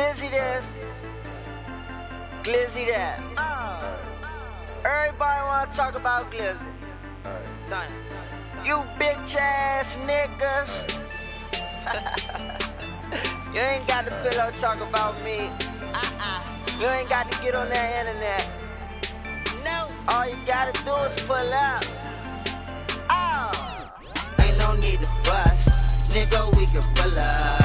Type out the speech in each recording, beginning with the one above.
Glizzy this, Glizzy that. Uh, everybody wanna talk about Glizzy. Done. You bitch ass niggas. you ain't got the pillow talk about me. Uh-uh. You ain't got to get on that internet. No. All you gotta do is pull up. Oh. Ain't no need to fuss. Nigga, we can pull up.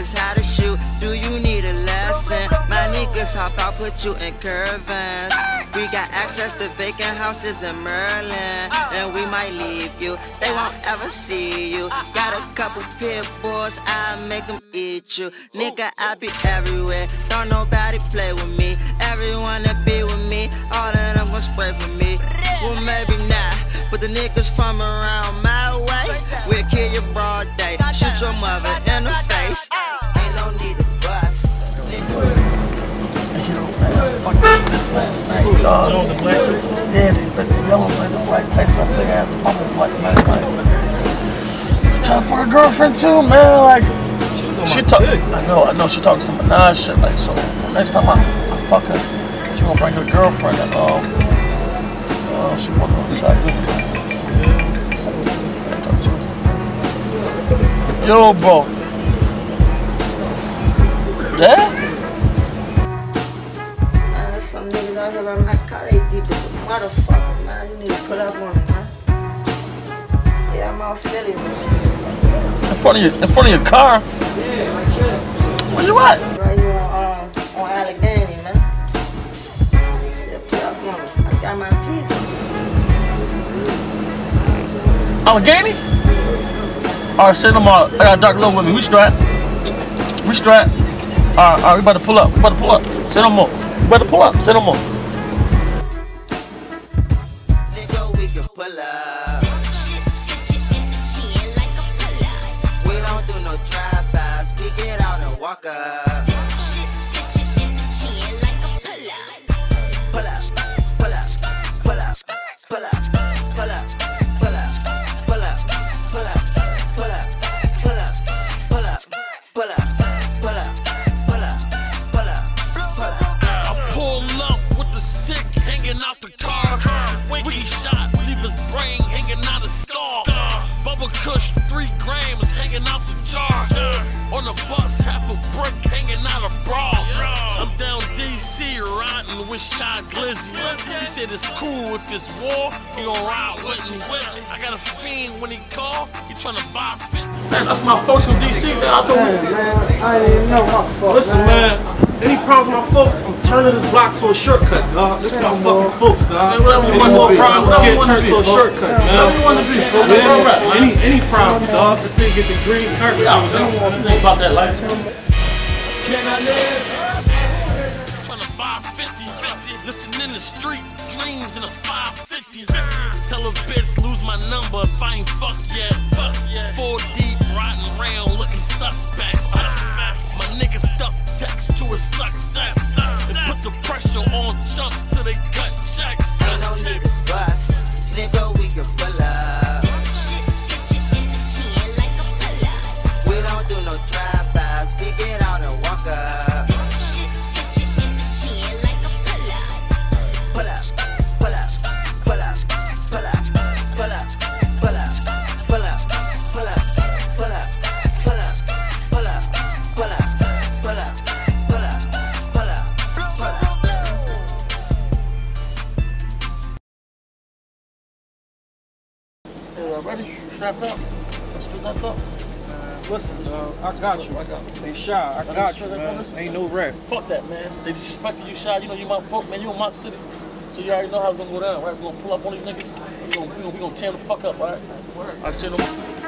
Niggas how to shoot. Do you need a lesson? My niggas hop out, put you in caravans. We got access to vacant houses in Merlin. And we might leave you. They won't ever see you. Got a couple pit bulls, I make them eat you. Nigga, I be everywhere. Don't nobody play with me. Everyone that be with me, all of them gon' spray for me. Well, maybe not. But the niggas from around my way will kill your broad day. Shoot your mother Yeah, put the yellow and the black text up big ass man. Like, trying for a girlfriend too, man. Like, she talk. I know, I know. She talks some Minaj shit. Like, so next time I, I fuck her, she gonna bring her girlfriend and um, uh, she want to side. Yo, bro. Yeah? Some niggas out here on that deep as a motherfucker, man. You need to pull up on it, man. Yeah, I'm out Philly, man. In front of your, in front of your car. Where you at? Right here on, um, on Allegheny, man. Yeah, pull up on it. I got my pizza. Allegheny? Alright, send them out. I got dark low with me. We strap. We strap. Alright, alright, we about to pull up. We about to pull up. Send them up. To pull up. Send them up. Nigga, we can pull up. We don't do no drive-bys. We get out and walk up. Pull up, pull up, pull up, pull up, pull up, riding with Glizzy. He said it's cool if it's war, he gon' ride with me. I got a fiend when he call, he tryna buy 50. Man, that's my folks from DC, man. I told you. man, I didn't know my fuck. Listen, man. Any problems with my folks, I'm turning this block to a shortcut, dog. This is my fucking folks, dog. Man, whatever you want to problem, whatever you want to do, a shortcut, man. Whatever you want to be, folks. That's all right, man. Any any problem, dog? This thing get the green carpet. Yeah, I don't want about that life. Tryna buy 50, 50. Listen in the street, dreams in a 550. Tell a bitch lose my number if I ain't fucked yet. Fuck yet. Four deep, riding around looking suspect. My nigga stuff text to a success. Strapped up? Strapped up? Listen, dog, I got you. I got you. Hey, Shy, I Are got you you, sure man. Ain't no rap. Fuck that, man. They disrespected you, Shy. You know you my folk, man. You in my city. So you already know how it's gonna go down, right? We're gonna pull up on these niggas. We're gonna, we gonna, we gonna tear the fuck up, all right? I said no.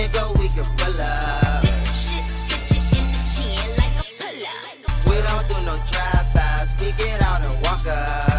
nigga, we can pull up. We don't do no drive-bys, we get out and walk up.